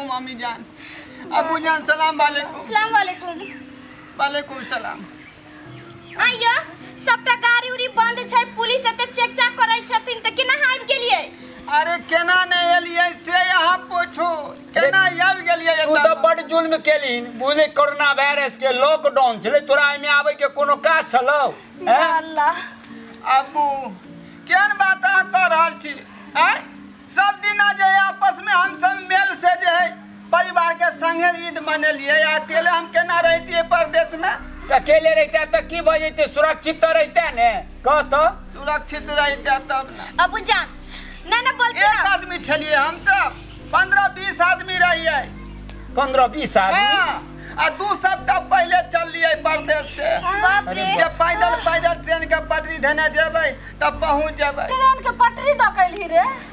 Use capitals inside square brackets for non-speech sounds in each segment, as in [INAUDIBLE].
वालेकुम अम्मी जान। अबू जान सलाम वालेकुम। अस्सलाम वालेकुम। वालेकुम सलाम। आइयो सबटा गाड़ी उड़ी बंद छै पुलिस एते चेक चाक करै छथिन तऽ केना आबि गेलियै? अरे केना नहीं एलियै से यहाँ पूछो। केना आबि गेलियै तू? तो बड़ जुल्म केलिन बुझे कोरोना वायरस के लॉकडाउन छले तोरा एमे आवे के कोनो काज छलो? हैं? अल्लाह। अबू केहन बात अहाँ कह रहल छी? आय सब दिना जे है आपस में हम सब मेल से जे है परिवार के संगे ईद मनेलियै अकेले हम केना रहतियै परदेश में अकेले रहता तो की बजते सुरक्षित तो रहता ने? कह तो। सुरक्षित रहिते तब ना। अबू जान ना ना बोलती एक आदमी छलियै हमसब। पंद्रह बीस आदमी रहियै पंद्रह बीस आदमी? हाँ, आ दू सप्ताह पहले चललियै परदेश से बाप जे पैदल पैदल ट्रेन के पटरी धने जेबै तब पहुँच जेबै। ट्रेन के पटरी दऽ कैलही रे? हम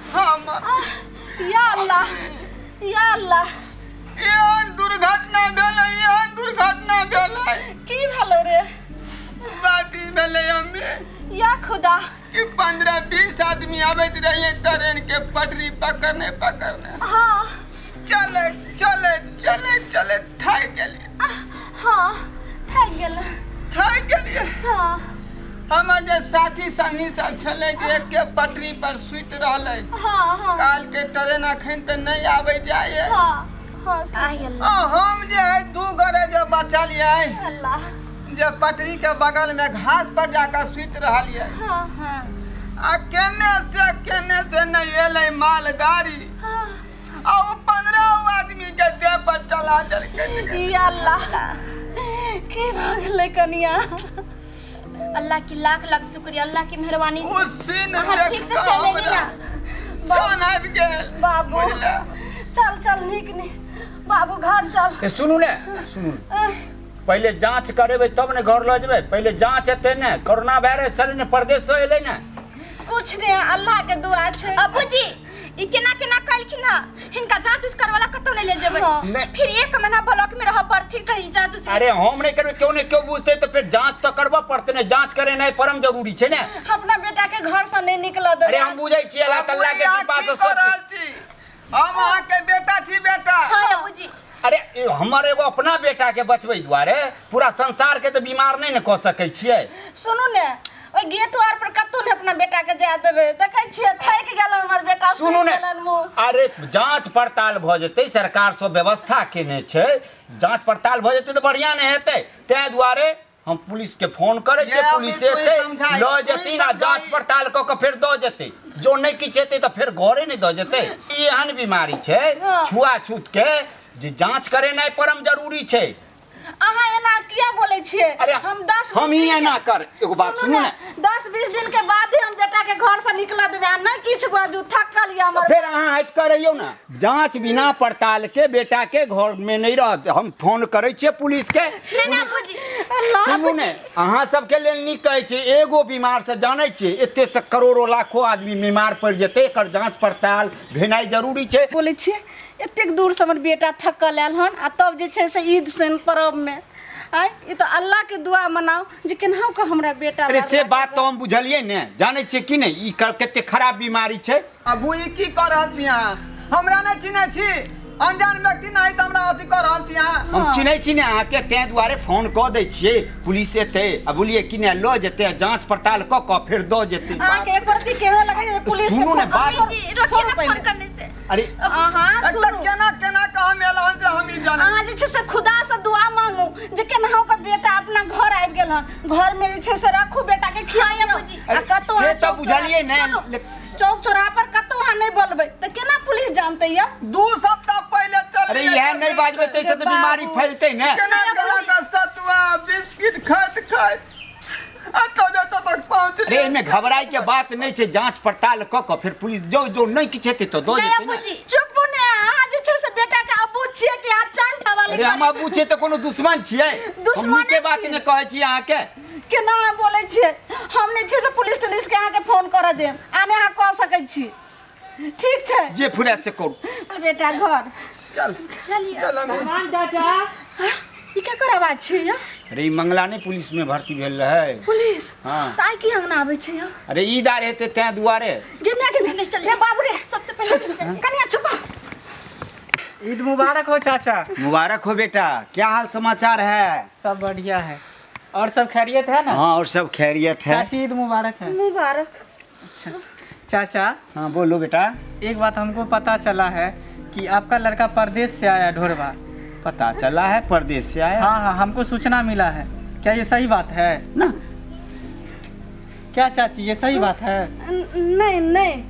या अल्लाह या अल्लाह। एहन दुर्घटना भेलै एहन दुर्घटना भेलै की भेलो रे? बात भेलै हमें या खुदा। कि पंद्रह बीस आदमी आबैत रहियै ट्रेन के पटरी पकड़ने पकड़ने। हाँ। चले चले चले चले थाकि गेलियै हाँ थक गेल थाकि गेलियै हाँ। हमर जे साथी संगी सब छलै जे एके पटरी पर सुति रहलै। हाँ हाँ। काल के ट्रेन अखन तऽ नहीं आबै हाँ हाँ आय हम जे है दू गोरे जो बचलियै। अल्लाह। जे पटरी के बगल में घास पर जाकर सुति रहलियै। हाँ हाँ। आ केने से केने से नहीं एलै मालगाड़ी। हाँ। आ पंद्रह आदमी के देह पर चला देलकै। या अल्लाह। की भऽ गेलै कनिया? अल्लाह की लाख लाख शुक्रिया अल्लाह की मेहरबानी से। ठीक से चले ली ना। बाबू चल चल नीक नी बाबू घर चल। ए, सुनू ने सुनू। पहले जाँच करेबै तब ने घर लऽ जेबै। पहले जाँच हेतै ने कोरोना वायरस छलै ने प्रदेश से एलै ने। कुछ नहीं अल्लाह के दुआ छै। अबू जी ई केना केना कलखिन ना हिनका जाँच उच करवाला कतौ नहीं ले जेबै। नहीं। फिर एक महीना ब्लॉक में रह पड़ती कहीं जाँच उच अरे हम नहीं करबै क्यों नहीं क्यों बुझते तो फिर जाँच तो करबऽ पड़तै ने जाँच करे करेनाइ परम ज़रूरी छै ने। अपना बेटा के घर से नहीं निकल दे अरे हम बुझै छियै अल्लाह तल्ला के कृपा से सब छी? हम अहाँके बेटा छी बेटा। हाँ अबू अरे हमर एगो अपना बेटा के बचबै दुआरे पूरा संसार के तो बीमार नहीं ने कऽ सकै छियै। सुनू ने ओइ गेट आर पर कतौ ने अपना बेटा के जाय देबै देखै छियै थाकि गेल हमर बेटा सुनू ने। अरे जाँच पड़ताल भऽ जेतै सरकार सब व्यवस्था केने छै जाँच पड़ताल भऽ जेतै तऽ बढ़िआँ ने हेतै ताहि दुआरे हम पुलिस के फ़ोन करै ये पुलिस एतै कोई जेथिन आ जाँच पड़ताल कऽ कऽ फेर दऽ जेतै। जो नहि किछु हेतै तऽ फेर घरे नहि दऽ जेतै। ई एहन बीमारी छै हाँ। छुआछूत के जे जाँच करेनाइ परम ज़रूरी छै अहाँ एना किया बोलै अरे हम 10 हम ही एना कर एगो बात सुनू ने 10 20 दिन के बाद ही हम बेटा के घर से निकला देबै आ नहि किछु बाजू थकल या हमर। फिर अहाँ हटि कऽ रहियौ ने। जाँच बिना पड़ताल के बेटा के घर में नहीं रहत हम फ़ोन करै छियै पुलिस के नहीं ना बुझी अल्लाह सुनू ने अहाँ सबके लेल नीक कहै छी एगो बीमार से जानै छियै एते से करोड़ों लाखों आदमी बीमार पड़ जेतै एकर जाँच पड़ताल भेनाइ ज़रूरी छै। बोलै छियै एतेक दूर से हमर बेटा थकल आयल हन आ तब जे छै से ईद से पर्व में आय ई तो अल्लाह के दुआ मनाओ जे केनाहु के हमरा बेटा अरे से बात तो हम बुझलियै ने जानै छियै कि नहि ई कर- कते खराब बीमारी छै अबू ई की कऽ रहल छी अहाँ हमरा नहि चिन्है छी अनजान व्यक्ति नहि तऽ हमरा अथी कऽ रहल छी अहाँ हम हाँ। चिन्है छी ने अहाँके तें दुआरे फ़ोन कऽ दै छियै पुलिस एतै आ बोलिए कि ने लऽ जेतै जाँच पड़ताल कऽ कऽ फेर दऽ जेतै आके एक बार कैमरा लगा दे पुलिस सुनू ने, बात- रोकिए ना पहिले। फ़ोन करने से अरे अहाँ एक तक केना केना का हम एलहन से हम ही जाने अहाँ जे छै से खुदा से दुआ मांगू जे केनाहु के बेटा अपना घर आबि गेल हन। घर में जे छै से रखू बेटा के खियाइयो बुझी। आ कतौ से चौक बुझलियै ने, चौक चौराहा पर कतौ अहाँ नहीं बोलबै तऽ केना पुलिस जानतै या? दू सप्ताह पहले चल अरे इएह नहि बाजबै ताहिसँ तऽ बीमारी फैलतै ने। केना केना का सतुआ बिस्किट खाइत खाइत। तो पहुँच अरे घबराई के बात नहि छै जाँच पड़ताल कऽ कऽ फेर पुलिस जो जो नहि किछु हेतै नहीं जेतै अबू ने चुप ने अहाँ जे छै से बेटा के अबू छियै कि अहाँ चान ठवाले अरे हम अबू छियै तऽ कोनो दुश्मन छियै [LAUGHS] दुश्मने नीके बात। ने कहै छी अहाँके। केना अहाँ बोलै छियै हम नहि छै से पुलिस तुलिस के अहाँके फ़ोन करऽ देब आने अहाँ कह सकै छी। ठीक छै? जे फुरे से करू। बेटा घर। चल। चलिए। चल हम ई केकर आवाज़ छै अरे मंगला नहि पुलिस में भर्ती भेल रहै। पुलिस? हाँ। आइ की अंगना आबै छै या? अरे ई दार हेतै तें दुआरे। गिरना गिरना नहीं चल रे बाबू रे सबसे पहले कनिया छुपा। ईद मुबारक हो चाचा। मुबारक हो बेटा। क्या हाल समाचार है? सब बढ़िया है। और सब खैरियत है ना? हाँ और सब खैरियत है। चाची ईद मुबारक है। मुबारक। अच्छा। चाचा हाँ बोलो बेटा। एक बात हमको पता चला है कि आपका लड़का परदेश से आया ढोरवा पता चला है परदेश से आया। हाँ हाँ हमको सूचना मिला है। क्या ये सही बात है? ना। क्या चाची ये सही बात है? नहीं नहीं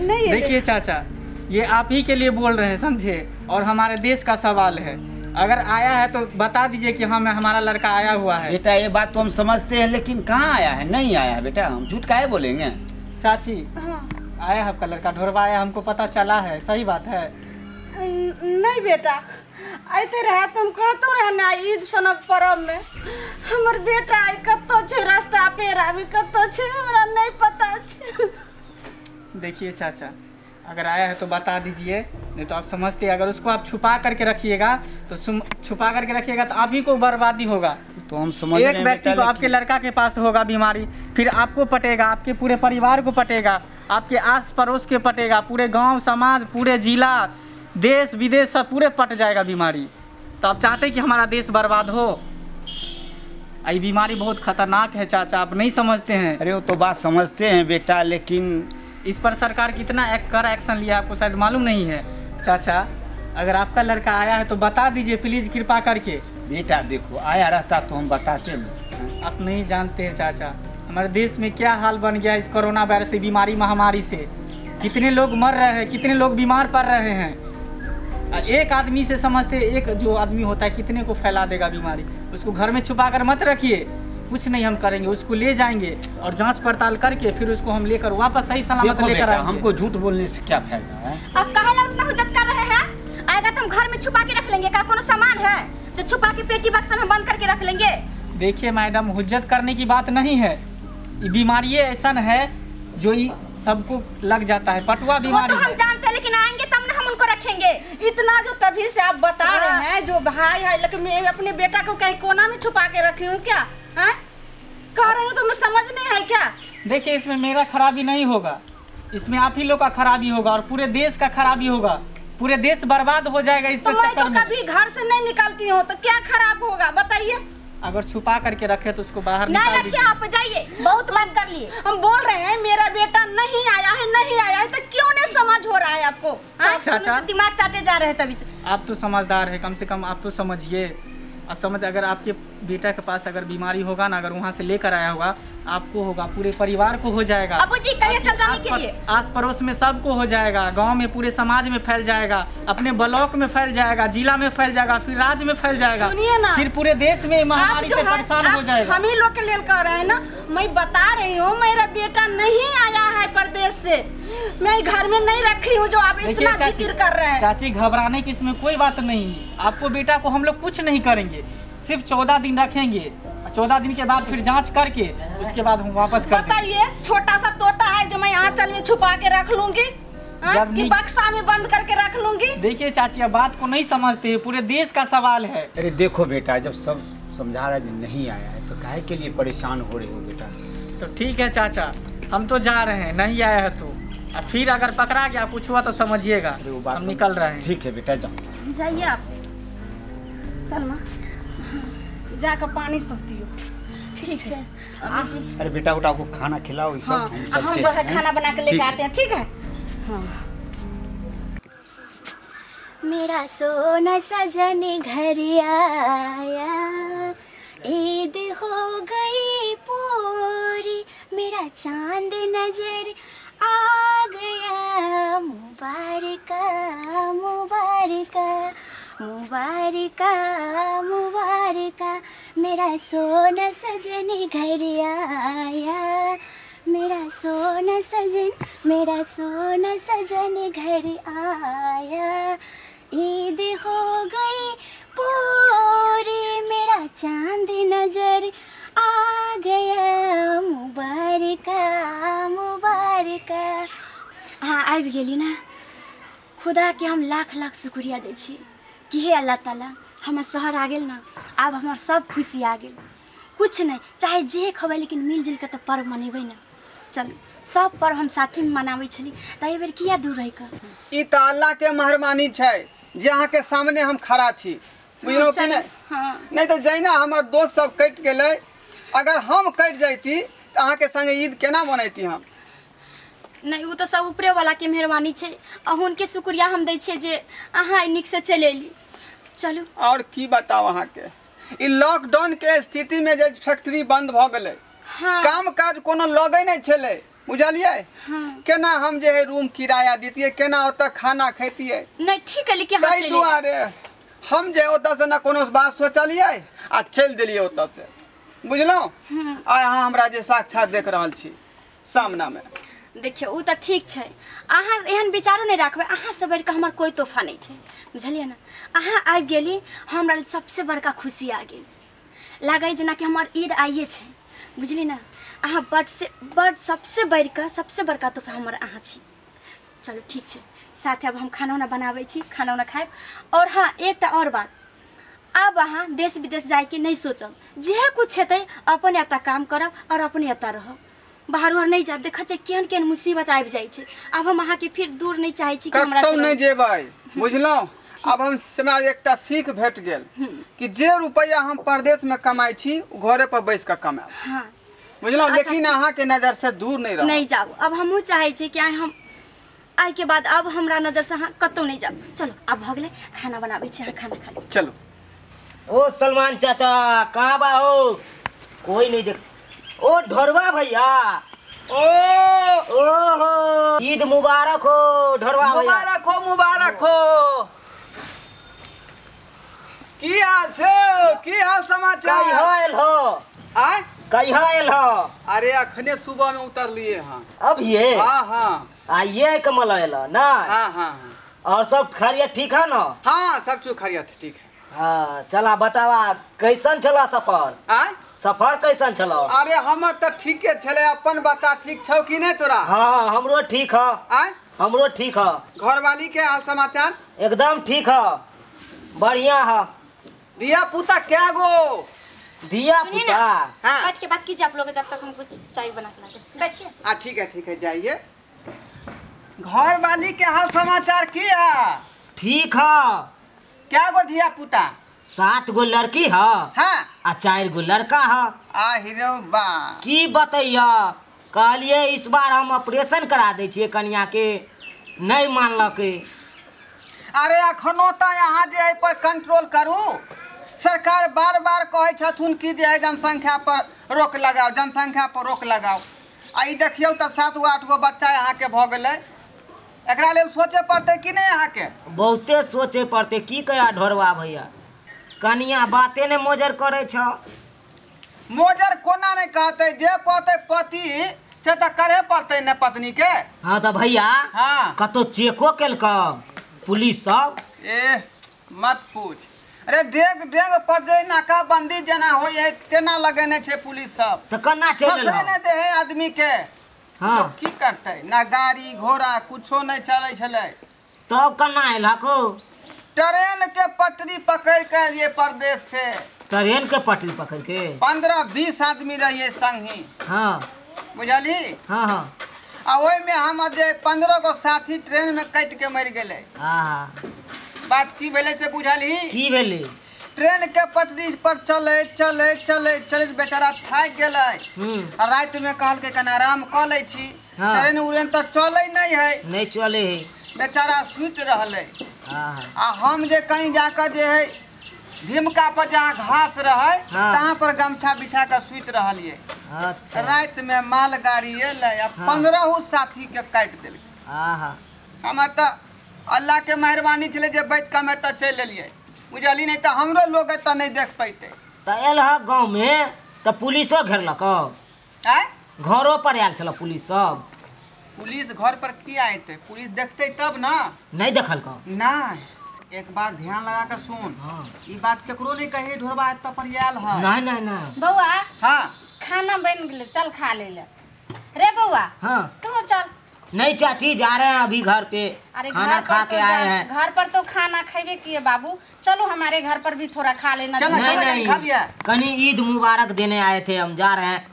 नहीं देखिए चाचा ये आप ही के लिए बोल रहे हैं समझे? और हमारे देश का सवाल है। अगर आया है तो बता दीजिए कि हाँ मैं हमारा लड़का आया हुआ है। बेटा ये बात तो हम समझते हैं लेकिन कहाँ आया है? नहीं आया है बेटा। हम झूठ काहे बोलेंगे। चाची हाँ। आया है आपका लड़का ढोरवा आया हमको पता चला है। सही बात है। नहीं बेटा। ऐते रहे तुम कहतो रहे ना ईद सनक पर्व में। हमर बेटा आई कत्तो छे रास्ता पेरा में कत्तो छे हमरा नहीं पता छे। देखिए चाचा अगर आया है तो बता दीजिए नहीं तो आप समझते अगर उसको आप छुपा करके रखिएगा तो छुपा करके रखिएगा तो आप ही को बर्बादी होगा। तो हम समझ एक व्यक्ति को आपके लड़का के पास होगा बीमारी फिर आपको पटेगा आपके पूरे परिवार को पटेगा आपके आस पड़ोस के पटेगा पूरे गाँव समाज पूरे जिला देश विदेश सब पूरे पट जाएगा बीमारी। तो आप चाहते हैं कि हमारा देश बर्बाद हो? ये बीमारी बहुत खतरनाक है चाचा आप नहीं समझते हैं। अरे वो तो बात समझते हैं बेटा लेकिन इस पर सरकार कितना एक कर एक्शन लिया आपको शायद मालूम नहीं है। चाचा अगर आपका लड़का आया है तो बता दीजिए प्लीज़ कृपा करके। बेटा देखो आया रहता तो हम बताते। ना आप नहीं जानते हैं चाचा हमारे देश में क्या हाल बन गया इस कोरोना वायरस बीमारी महामारी से? कितने लोग मर रहे हैं कितने लोग बीमार पड़ रहे हैं? एक आदमी से समझते एक जो आदमी होता है कितने को फैला देगा बीमारी। उसको घर में छुपा कर मत रखिए। कुछ नहीं हम करेंगे उसको ले जाएँगे और जाँच पड़ताल करके फिर उसको हम लेकर वापस सही सलामत लेकर आएँगे। हमको झूठ बोलने से क्या फ़ायदा है? अब कहे हुज्जत कर रहे हैं? आएगा तो हम घर में छुपा के रख लेंगे क्या कोनो सामान है जो छुपा के पेटी बक्सा में बंद करके रख लेंगे? देखिए मैडम हुज्जत करने की बात नहीं है। ये बीमारी ऐसा है जो सबको लग जाता है पटुआ बीमारी तो हम जानते हैं लेकिन आएँगे ना हम उनको रखेंगे। इतना जो तभी से आप बता रहे हैं जो भाई है लेकिन मैं अपने बेटा को कहीं कोना में छुपा के रखी हूँ क्या? हैं? कह रही हूँ तो मैं समझ नहीं है क्या? देखिए इसमें मेरा खराबी नहीं होगा। इसमें आप ही लोग का खराबी होगा और पूरे देश का खराबी होगा। पूरे देश बर्बाद हो जाएगा इस तो मैं तो कभी घर से नहीं निकलती हूँ तो क्या खराब होगा? बताइए। अगर छुपा करके रखे तो उसको बाहर ना रखिए आप जाइए बहुत बात कर लिए। हम बोल रहे हैं मेरा बेटा नहीं आया है नहीं आया है तो क्यों नहीं समझ हो रहा है आपको? हाँ? चाचा। दिमाग चाटे जा रहे हैं तभी से। आप तो समझदार है कम से कम आप तो समझिए। आप समझ अगर आपके बेटा के पास अगर बीमारी होगा ना अगर वहाँ से लेकर आया होगा आपको होगा पूरे परिवार को हो जाएगा। अबू जी चल जाने के लिए। आस पड़ोस में सबको हो जाएगा गाँव में पूरे समाज में फैल जाएगा अपने ब्लॉक में फैल जाएगा जिला में फैल जाएगा फिर राज्य में फैल जाएगा। सुनिए ना। फिर पूरे देश में महामारी से परेशान हो जाएगा। हम ही लोग के लिए कह रहे हैं ना मैं बता रही हूँ मेरा बेटा नहीं आया है प्रदेश से। मैं घर में नहीं रखी हूँ जो आप इतना चाची ज़िक्र कर रहे हैं। चाची घबराने की इसमें कोई बात नहीं आपको बेटा को हम लोग कुछ नहीं करेंगे। सिर्फ़ चौदह दिन रखेंगे। चौदह दिन के बाद फिर जाँच करके उसके बाद हम वापस कर बताइए छोटा सा तोता है जो मैं आंचल में छुपा के रख लूँगी? हाँ? कि बक्सा में बंद करके रख लूँगी? देखिए चाची अब बात को नहीं समझते पूरे देश का सवाल है। अरे देखो बेटा जब सब समझा रहा है जो नहीं आया है तो काहे के लिए परेशान हो रहे हो बेटा? तो ठीक है चाचा हम तो जा रहे हैं नहीं आया है तो। और फिर अगर पकड़ा गया कुछ हुआ तो समझिएगा। बात हम तो- निकल रहे हैं। ठीक है बेटा जाओ। जाइए आप। सलमा जाकर पानी सब दियो ठीक है। अरे बेटा उटा को खाना खिलाओ ये हाँ हम जो है खाना बना के लेके आते हैं ठीक है? हाँ। मेरा सोना सजन घर आया। ईद हो गई पूरी, मेरा चाँद नज़र आ गया। मुबारक मुबारक मुबारक मुबारक। मेरा सोना सजन घर आया। मेरा सोना सजन, मेरा सोना सजन घर आया। ईद हो गई पूरी मेरा चाँद नज़र आ गया, मुबारक मुबारक। हाँ आबि गेली ना। खुदा के हम लाख लाख शुक्रिया दै कि हे अल्लाह ताला, हमर शहर आ गेल ना, आब हमर सब खुशी आ गेल। कुछ नहीं चाहे जे खबै लेकिन मिलजुल के तऽ पर्व मनेबै ना। चल, सब पर्व हम साथे में मनाबै छली बेर किया दूर रहि तऽ अल्लाह के मेहरबानी छै, जे अहाँके सामने हम खड़ा कि चलू, हाँ। नहीं तो जैना हमर दोस्त सब कटि गेलै। अगर हम कटि जैती तऽ अहाँके संगे ईद केना मनैती हम? नहीं ओ तऽ सब ऊपरे वाला के मेहरबानी छै। अहुनके शुक्रिया हम दै जे अहाँ नीक से चलि एली चलू। और की बताओ अहाँके? ई लॉकडाउन के स्थिति में जे फैक्ट्री बंद भऽ गेलै हाँ। काम काज कोनो लगे नहीं छलै बुझलियै? हाँ। केना हम जे है रूम किराया दितियै केना ओतऽ खाना खैतियै? नहीं ठीक है लेकिन हाँ। दुआरे हम जे ओतऽ से ना कोनो बात सोचलियै आ चलि देलियै ओतऽ से। बुझलहुँ? आइ अहाँ हमरा जे साक्षात देख रहल छी सामनामे। देखियौ ओ तऽ ठीक छै। अहाँ एहन विचारो नहि राखबै। अहाँ से बढ़िकऽ हमर कोइ तोहफा नहि छै। बुझलियै ने? अहाँ आबि गेली हमरा लेल सबसे बड़का खुशी आ गेल। लागै जेनाकि हमर ईद आइए छै। बुझली ने? अहाँ बड से बड सबसे बढ़िकऽ सबसे बड़का तोहफा हमर अहाँ छी। चलू ठीक छै। साथे अब हम खाना उना बनाबै छी खाना उना खाएब। आओर हाँ एकटा आओर बात। अब अहाँ देश विदेश जाइके नहि सोचब। जे कुछ हेतै अपन एतऽ काम करब आओर अपने एतऽ रहब। बाहर उहर नहि जायब देखै छै केहन केहन मुसीबत आबि जाइ छै। आब हम अहाँके फिर दूर नहीं चाहे छी कि हमरा कतहु से नहि जेबै बुझलहुँ? आब हम हमरा एकटा सीख भेट गेल कि जे रुपैआ हम परदेश में कमाइ छी घरे पर बैस कऽ कमाएब हाँ। अच्छा, लेकिन अहाँके नज़र से दूर नहि रह नहीं जाओ अब हमहूँ चाहै छी कि हम आइ के बाद अब हमरा नज़र से अहाँ कतहु नहीं जाब। चलो अब भऽ गेलै खाना बनाबै छी अहाँ खाना खा ली। चलू। ओ सलमान चाचा कहाँ बा हो? कोई नहीं देख ओ ढोरवा भैया। ओ! ओहो ईद मुबारक हो ढोरवा भैया। मुबारक हो मुबारक हो। की हाल छै? की हाल समाचार? हो? आय? कहिया आयल हो? अरे अखने सुबह में उतरलिए हाँ। अब ये? हाँ हाँ। आइए कमल आयल ना? हाँ हाँ और सब खैरियत ठीक है ना? हाँ सब चीज़ खरिया ठीक है। हाँ चला बतावा कैसन चला सफ़र? आय? सफ़र कैसन चलो? अरे हमर तऽ ठीके छलै अपन बता ठीक छौ कि नहि तोरा? हाँ हमरो ठीक है। आय? हमरो ठीक है। घरवाली के हाल समाचार? एकदम ठीक है। बढ़िया है। दिया पुता क्या गो? दिया पुता। हाँ। बैठ के बात कीजिए आप लोग जब तक हम कुछ चाय बना के लाते बैठिए हाँ ठीक है ठीक है जाइए। घरवाली के हाल समाचार की है? ठीक है। क्या गो धिया पुता? सात गो लड़की है। हाँ। आ चार गो लड़का है। आ हीरो बा। की बतैया? कहलिए इस बार हम ऑपरेशन करा दे छियै कनिया के नहीं मानलकै। अरे अखनो तऽ अहाँ जे पर कंट्रोल करू। सरकार बार बार कहै छथुन कि जे है जनसंख्या पर रोक लगाओ जनसंख्या पर रोक लगाओ आ ई देखियौ तऽ सात गो आठ गो बच्चा अहाँके भऽ गेलै। एकरा लेल सोचे पड़तै कि नहि अहाँके बहुते सोचे पड़ते की कया ढोरवा भैया कनिया बाते ने मोजर करे छ। मोजर कोना नहि कहतै जे कहतै पति से तऽ करे पड़तै ने पत्नी के हाँ तो भैया हाँ। कतो चेको केलक? पुलिस सब? ए मत पूछ। अरे डेग डेग पर जे नाकाबंदी जेना होइ है तेना लगेने छै पुलिस सब। तो कन्ना चल ससरे नहि दे है आदमी के। हाँ। लोग की करतै? ना गाड़ी घोड़ा कुछो नहि चलै छलै। तब कन्ना अयलक हो ट्रेन के पटरी पकड़ के एलिए परदेश से ट्रेन के पटरी पकड़ के? पंद्रह बीस आदमी रहिए संगी हाँ। बुझली? हाँ हाँ। आ ओहिमे हमर जे पंद्रह गो साथी ट्रेन में कटि के मरि गेलै। हाँ। बात की भेलै से बुझलही की भेलै? ट्रेन के पटरी पर चले चले चले चले बेचारा थाक गेलै। हम्म। रात में कहल के कनी आराम कऽ लै छी। हाँ। ट्रेन उड़ेन तऽ चलै नहीं है। नहीं चले है। बेचारा सुति रहलै। हाँ हाँ। आ हम जे कहीं जाकर जे है ढिमका पर जहाँ घास रहे हाँ। तहाँ पर गमछा बिछा कर सुत रहलिए अच्छा। रात में मालगाड़ी एलै आ पंद्रह साथी के काट हाँ हाँ। हम तऽ अल्लाह के मेहरबानी छलै जे बच कऽ हम चलि एलियै। बुझली नहीं तऽ हमरो लोग एतऽ नहीं देख पैते। तो एल गाँव में तो पुलिसो घेरलक आय? घरों पर आयल छल पुलिस सब। पुलिस घर पर किया एतै? पुलिस देखतै तब ना। नहीं देखल का नहीं। एक बात ध्यान लगा कर सुन। हाँ। ई बात केकरो नहीं कहे ढोरबा एतऽ पर आयल है। नहीं नहीं नहीं। बौआ हाँ। खाना बन गेलै चल खा ले ले रे बौआ हाँ। तू नहीं चाची जा रहे हैं अभी घर पे। अरे खाना घर खा के तो आए जा- हैं। घर पर तो खाना खेबे किए बाबू? चलो हमारे घर पर भी थोड़ा खा लेना। चलो, नहीं चलो, नहीं। खा कहीं ईद मुबारक देने आए थे हम जा रहे हैं।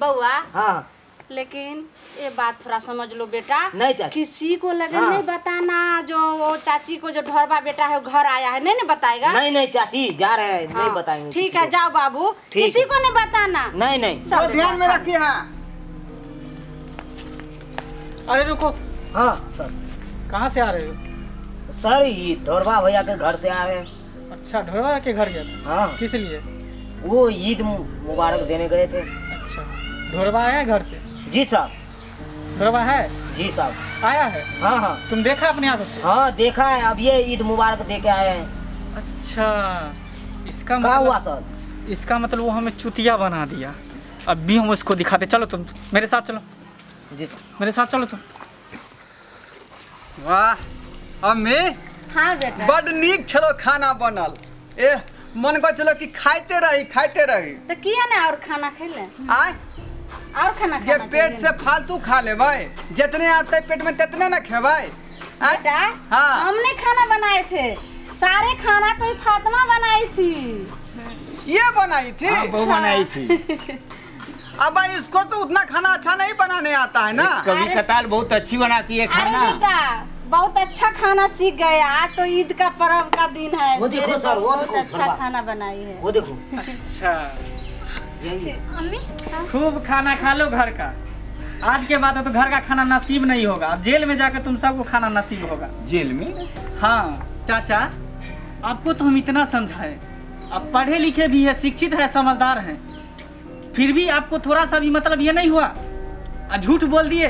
बउआ हाँ। लेकिन ये बात थोड़ा समझ लो बेटा। नहीं चाची। किसी को लगे हाँ। नहीं बताना जो वो चाची को जो ढोरबा बेटा है वो घर आया है। नहीं नहीं बताएगा। नहीं नहीं चाची जा रहे हैं हाँ। नहीं बताएँगे ठीक है जाओ बाबू। किसी को नहीं बताना। नहीं नहीं। चल ध्यान में रखिए हाँ। अरे रुको। हाँ सर। कहाँ से आ रहे हो? सर ये ढोरबा भैया के घर से आ रहे हैं। अच्छा ढोलवा के घर गए? हाँ। किस लिए? वो ईद मुबारक देने गए थे। अच्छा। ढोरवा आया है घर पे? जी साहब ढोरवा है? जी साहब आया है? हाँ हाँ। तुम देखा अपने आँखों से हाँ देखा है। अब ये ईद मुबारक दे के आए हैं। अच्छा। इसका क्या हुआ मतलब सर? इसका मतलब वो हमें चुतिया बना दिया। अब भी हम उसको दिखाते। चलो तुम मेरे साथ चलो। जी मेरे साथ चलो तुम। वाह अम्मी। हाँ बेटा। बड नीक छलो खाना बनल। ए मन कर चलो कि खाइते रही खाइते रही। तो किया ना और खाना खेले? आय। और खाना ये पेट से फालतू खा लेबै। जितने आते पेट में तितने न खेबै। आय। बेटा हाँ। हमने खाना बनाए थे। सारे खाना तो फातिमा बनाई थी। ये बनाई थी? हाँ, बहू बनाई थी। [LAUGHS] अब इसको तो उतना खाना अच्छा नहीं बनाने आता है ना? कभी कताल बहुत अच्छी बनाती है अरे खाना। बेटा बहुत अच्छा खाना सीख गए आज तो ईद का पर्व का दिन है। वो देखो सर, वो बहुत देखो, अच्छा खाना बनाई है। वो देखो। अच्छा। अम्मी खूब खाना खा लो घर का। आज के बाद तो घर का खाना नसीब नहीं होगा। अब जेल में जाकर तुम सबको खाना नसीब होगा। जेल में? हाँ चाचा आपको तो हम इतना समझाए। अब पढ़े लिखे भी है शिक्षित है समझदार हैं। फिर भी आपको थोड़ा सा भी मतलब ये नहीं हुआ। झूठ बोल दिए।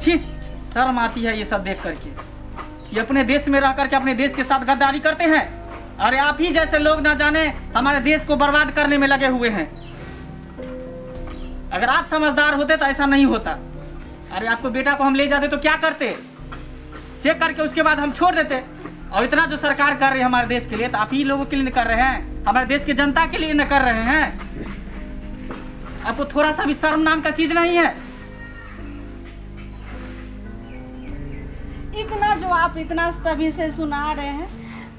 छी, शर्म आती है ये सब देख करके। ये अपने देश में रह करके अपने देश के साथ गद्दारी करते हैं। अरे आप ही जैसे लोग ना जाने हमारे देश को बर्बाद करने में लगे हुए हैं। अगर आप समझदार होते तो ऐसा नहीं होता। अरे आपको बेटा को हम ले जाते तो क्या करते? चेक करके उसके बाद हम छोड़ देते। और इतना जो सरकार कर रही है हमारे देश के लिए तो आप ही लोगों के लिए कर रहे हैं। हमारे देश की जनता के लिए न कर रहे हैं। आपको थोड़ा सा भी शर्म नाम का चीज़ नहीं है। इतना जो आप इतना सभी से सुना रहे हैं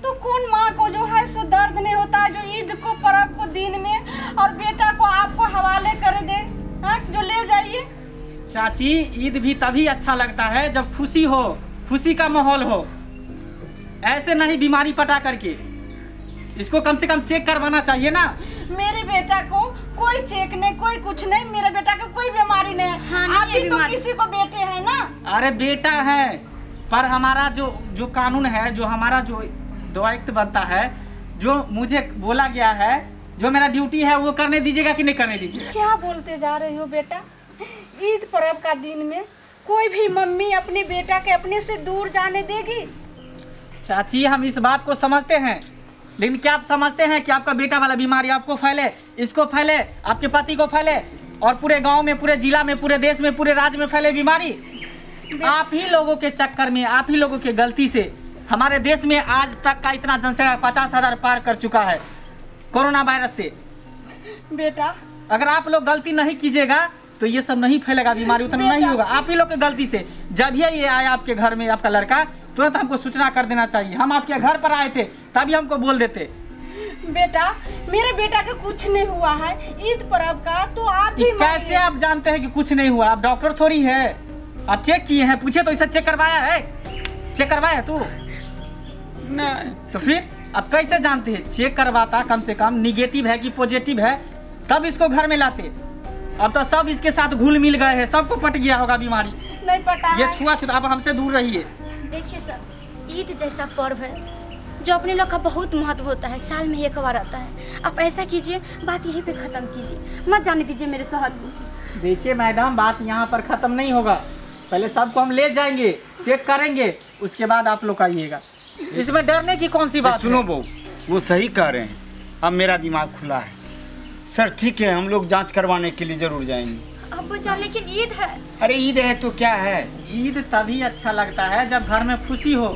तो कौन माँ को जो है सो दर्द नहीं होता जो ईद को पर्व को दिन में और बेटा को आपको हवाले कर दे हाँ, जो ले जाइए। चाची ईद भी तभी अच्छा लगता है जब खुशी हो खुशी का माहौल हो। ऐसे नहीं बीमारी पटा करके। इसको कम से कम चेक करवाना चाहिए ना। मेरे बेटा को कोई चेक नहीं कोई कुछ नहीं मेरे बेटा को कोई बीमारी नहीं है। हाँ, आप भी तो किसी को बेटे हैं ना? अरे बेटा है पर हमारा जो जो कानून है जो हमारा जो दायित्व बनता है जो मुझे बोला गया है जो मेरा ड्यूटी है वो करने दीजिएगा कि नहीं करने दीजिएगा? क्या बोलते जा रही हो बेटा? ईद पर्व का दिन में कोई भी मम्मी अपने बेटा के अपने से दूर जाने देगी? चाची हम इस बात को समझते हैं। लेकिन क्या आप समझते हैं कि आपका बेटा वाला बीमारी आपको फैले इसको फैले आपके पति को फैले और पूरे गाँव में पूरे जिला में पूरे देश में पूरे राज्य में फैले बीमारी? आप ही लोगों के चक्कर में आप ही लोगों की गलती से हमारे देश में आज तक का इतना जनसंख्या पचास हज़ार पार कर चुका है कोरोना वायरस से। बेटा। अगर आप लोग गलती नहीं कीजिएगा तो ये सब नहीं फैलेगा बीमारी उतना नहीं होगा। आप ही लोग की गलती से जब ये आया आपके घर में आपका लड़का तुरंत हमको सूचना कर देना चाहिए। हम आपके घर पर आए थे तभी हमको बोल देते। बेटा मेरे बेटा के कुछ नहीं हुआ है। ईद पर्व का तो आप भी कैसे आप जानते हैं कि कुछ नहीं हुआ? आप डॉक्टर थोड़ी है। आप चेक किए हैं पूछे तो इसे चेक करवाया है। चेक करवाया तू? नहीं। तो फिर अब कैसे जानते हैं? चेक करवाता कम से कम निगेटिव है कि पॉजिटिव है? तब इसको घर में लाते। अब तो सब इसके साथ घुल मिल गए हैं। सबको पट गया होगा बीमारी। नहीं पता ये छुआ छुआछूत आप हमसे दूर रहिए। देखिए सर ईद जैसा पर्व है जो अपने लोग का बहुत महत्व होता है साल में एक बार आता है। आप ऐसा कीजिए बात यहीं पे ख़त्म कीजिए। मत जाने दीजिए मेरे शहर को। देखिए मैडम बात यहाँ पर ख़त्म नहीं होगा। पहले सबको हम ले जाएँगे चेक करेंगे उसके बाद आप लोग आइएगा। इसमें डरने की कौन सी बात सुनो? बहू वो सही कह रहे हैं। अब मेरा दिमाग खुला है। सर ठीक है हम लोग जाँच करवाने के लिए ज़रूर जाएँगे। अब जा लेकिन ईद है। अरे ईद है तो क्या है? ईद तभी अच्छा लगता है जब घर में खुशी हो।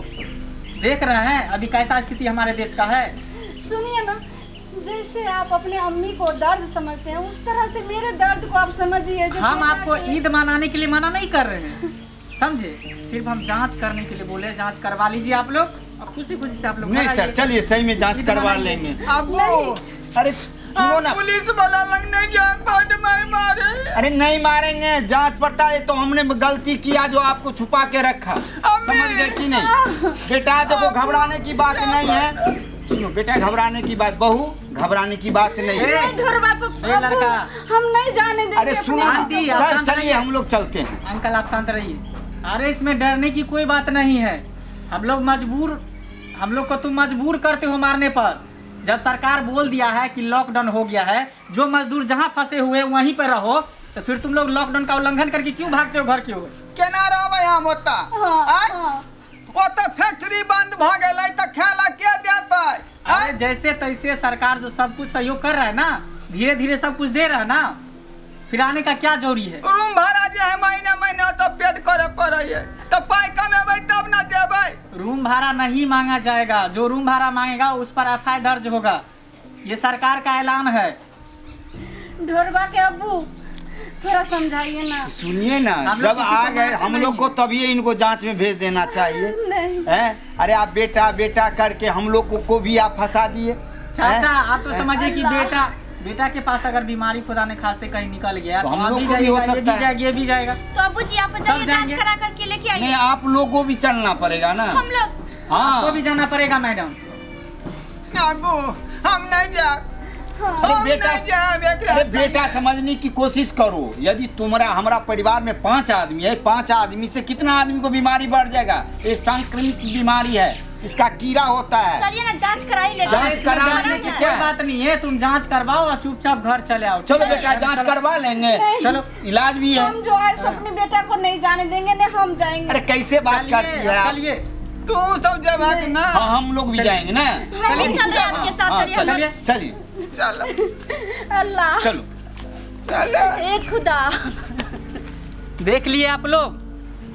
देख रहे हैं अभी कैसा स्थिति हमारे देश का है? सुनिए ना जैसे आप अपने अम्मी को दर्द समझते हैं उस तरह से मेरे दर्द को आप समझिए हम आपको ईद मनाने के लिए मना नहीं कर रहे हैं। समझे? सिर्फ़ हम जाँच करने के लिए बोले जाँच करवा लीजिए आप लोग और खुशी खुशी से आप लोग नहीं सर चलिए सही में जाँच करवा लेंगे। अबू अरे सुनो ना। पुलिस वाला लग नहीं जाए बड मैं मारे। अरे नहीं मारेंगे जाँच पड़ताल है तो हमने गलती किया जो आपको छुपा के रखा। समझ गए कि नहीं? बेटा देखो घबराने की बात नहीं है। सुनो बेटा घबराने की बात बहू घबराने की बात नहीं है। लड़का। हम नहीं जाने देंगे अरे सुनो सर चलिए हम लोग चलते हैं। अंकल आप शांत रहिए। अरे इसमें डरने की कोई बात नहीं है। हम लोग मजबूर हम लोग को तुम मजबूर करते हो मारने पर। जब सरकार बोल दिया है कि लॉकडाउन हो गया है जो मजदूर जहाँ फंसे हुए वहीं पर रहो तो फिर तुम लोग लॉकडाउन का उल्लंघन करके क्यों भागते हो घर की ओर केना रहो हम ओतऽ हाँ? हाँ। फैक्ट्री बंद भ गेलै तऽ खायला के देतै जैसे तैसे सरकार जो सब कुछ सहयोग कर रहा है ना धीरे धीरे सब कुछ दे रहा है ना फिर आने का क्या ज़रूरी है? रूम भाड़ा जे है महीने महीने तो पेड करे पड़ै है। तो पाई कमेबै तब ना देबै। रूम भाड़ा नहीं मांगा जाएगा। जो रूम भाड़ा मांगेगा उस पर एफ़ दर्ज होगा। ये सरकार का ऐलान है। ढोरबा के अब्बू थोड़ा समझाइए ना। सुनिए ना जब आ गए हम लोग को तभी इनको जाँच में भेज देना [LAUGHS] चाहिए। नहीं। हैं? अरे आप बेटा बेटा करके हम लोग को, को भी आप फंसा दिए। चाचा आप तो समझिए कि बेटा बेटा के पास अगर बीमारी खुदा ने खास्ते कहीं निकल गया तो तो हम लोग भी भी हो ये सकता भी है। जाएगा ये भी जाएगा। तो अबू जी आप जाइए जाँच करा करके लेके नहीं आइए आप लोग को भी चलना पड़ेगा ना। हम लोग हाँ। आपको भी जाना पड़ेगा मैडम। अबू हम नहीं जाब अरे बेटा नहीं बेटा समझने की कोशिश करो। यदि तुम्हारा हमारा परिवार में पाँच आदमी है पाँच आदमी से कितना आदमी को बीमारी बढ़ जाएगा? ये संक्रमित बीमारी है। इसका कीड़ा होता है। चलिए ना जाँच कराई ले जाँच इसमें करा डरने की कोई बात नहीं है? तुम जाँच करवाओ और चुपचाप घर चले आओ। चलो बेटा जाँच करवा लेंगे। चलो। इलाज भी है। हम जो है अपने बेटा को नहीं जाने देंगे नहीं हम जाएँगे। अरे कैसे बात करती है चलिए। तू सब जेबक ना। हाँ हम लोग भी जाएँगे ना। हम भी चल रहे आपके साथ हाँ, चलिए चलिए। चलिए। चल। अल्लाह। चलो। चल। ए खुदा। देख लिए आप लोग?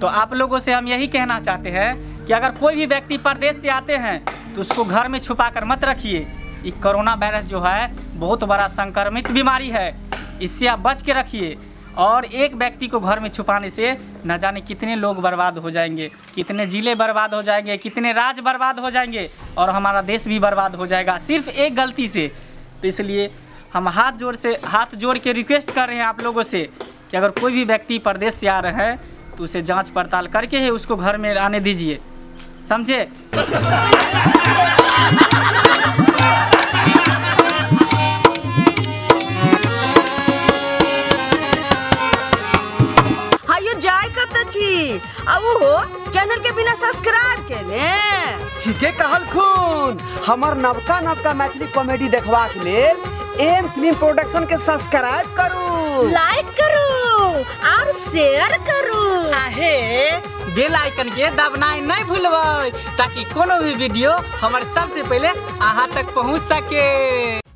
तो आप लोगों से हम यही कहना चाहते हैं कि अगर कोई भी व्यक्ति परदेश से आते हैं तो उसको घर में छुपा कर मत रखिए। ये कोरोना वायरस जो है, बहुत बड़ा संक्रमित बीमारी है। इससे आप बच के रखिए। और एक व्यक्ति को घर में छुपाने से न जाने कितने लोग बर्बाद हो जाएँगे, कितने ज़िले बर्बाद हो जाएँगे, कितने राज्य बर्बाद हो जाएँगे, और हमारा देश भी बर्बाद हो जाएगा, सिर्फ़ एक गलती से। तो इसलिए हम हाथ जोड़ से, हाथ जोड़ के रिक्वेस्ट कर रहे हैं आप लोगों से कि अगर कोई भी व्यक्ति परदेश से आ रहे हैं तो उसे जाँच पड़ताल करके ही उसको घर में आने दीजिए। समझे छी। अब हो चैनल के बिना सब्सक्राइब के ने ठीके कहल खून हमर नवका नवका मैथिली कॉमेडी देखबाक लेल एम फ़िल्म प्रोडक्शन के सब्सक्राइब करू। लाइक करू और शेयर करू। आहे बेल आइकन के दबनाई नहीं भूलब, ताकि कोनो भी वीडियो हमारे सबसे पहले अहाँ तक पहुँच सके।